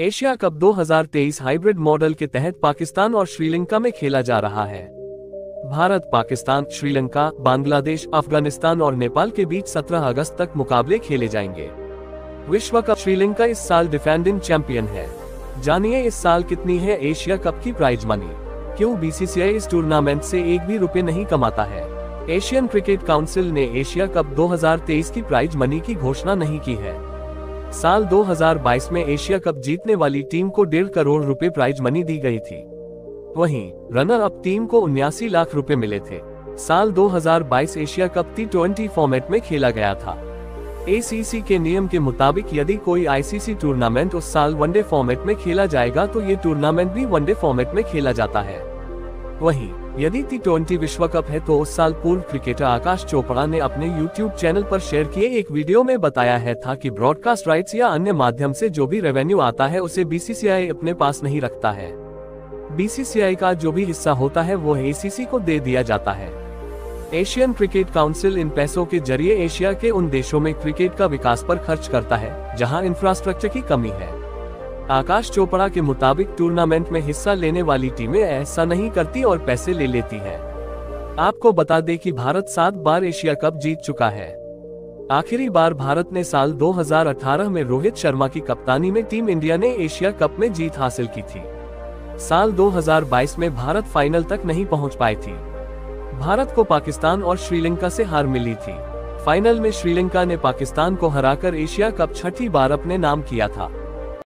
Asia cup 2023 hybrid model के तहत पाकिस्तान और श्रीलंका में खेला जा रहा है। भारत, पाकिस्तान, श्रीलंका, बांग्लादेश, अफ़गानिस्तान और नेपाल के बीच 17 अगस्त तक मुकाबले खेले जाएँगे। विश्व कप श्रीलंका इस साल डिफेंडिंग चैंपियन है। जानिए इस साल कितनी है एशिया कप की प्राइज मनी। क्यों बीसीसीआई इस टूर्नामेंट से एक भी रुपए नहीं कमाता है? एशियन क्रिकेट काउंसिल ने एशिया कप 2023 की प्राइज मनी की घोषणा नहीं की है। साल 2022 में एशिया कप जीतने वाली टीम को डेढ़ करोड़ रुपए प्राइज मनी दी गई थी। वहीं रनर अप टीम को उन्यासी लाख रुपए मिले थे। साल 2022 Asia cup T twenty format में खेला गया था। एसीसी के नियम के मुताबिक यदि कोई आईसीसी टूर्नामेंट उस साल वनडे फॉर्मेट में खेला जाएगा तो ये टूर्नामेंट भी वनडे फॉर्मेट में खेला जाता है। वहीं यदि टी ट्वेंटी विश्व कप है तो उस साल पूर्व क्रिकेटर आकाश चोपड़ा ने अपने यूट्यूब चैनल पर शेयर किए एक वीडियो में बताया है था कि ब्रॉडकास्ट राइट्स या अन्य माध्यम से जो भी रेवेन्यू आता है उसे बीसीसीआई अपने पास नहीं रखता है। बीसीसीआई का जो भी हिस्सा होता है वो एसीसी को दे दिया जाता है। एशियन क्रिकेट काउंसिल इन पैसों के ज़रिए एशिया के उन देशों में क्रिकेट का विकास पर खर्च करता है, जहाँ इंफ्रास्ट्रक्चर की कमी है। आकाश चोपड़ा के मुताबिक टूर्नामेंट में हिस्सा लेने वाली टीमें ऐसा नहीं करती और पैसे ले लेती है। आपको बता दें कि भारत सात बार एशिया कप जीत चुका है। आखिरी बार भारत ने साल 2018 में रोहित शर्मा की कप्तानी में टीम इंडिया ने एशिया कप में जीत हासिल की थी। साल 2022 में भारत फाइनल तक नहीं पहुँच पाई थी। भारत को पाकिस्तान और श्रीलंका से हार मिली थी। फाइनल में श्रीलंका ने पाकिस्तान को हराकर एशिया कप छठी बार अपने नाम किया था।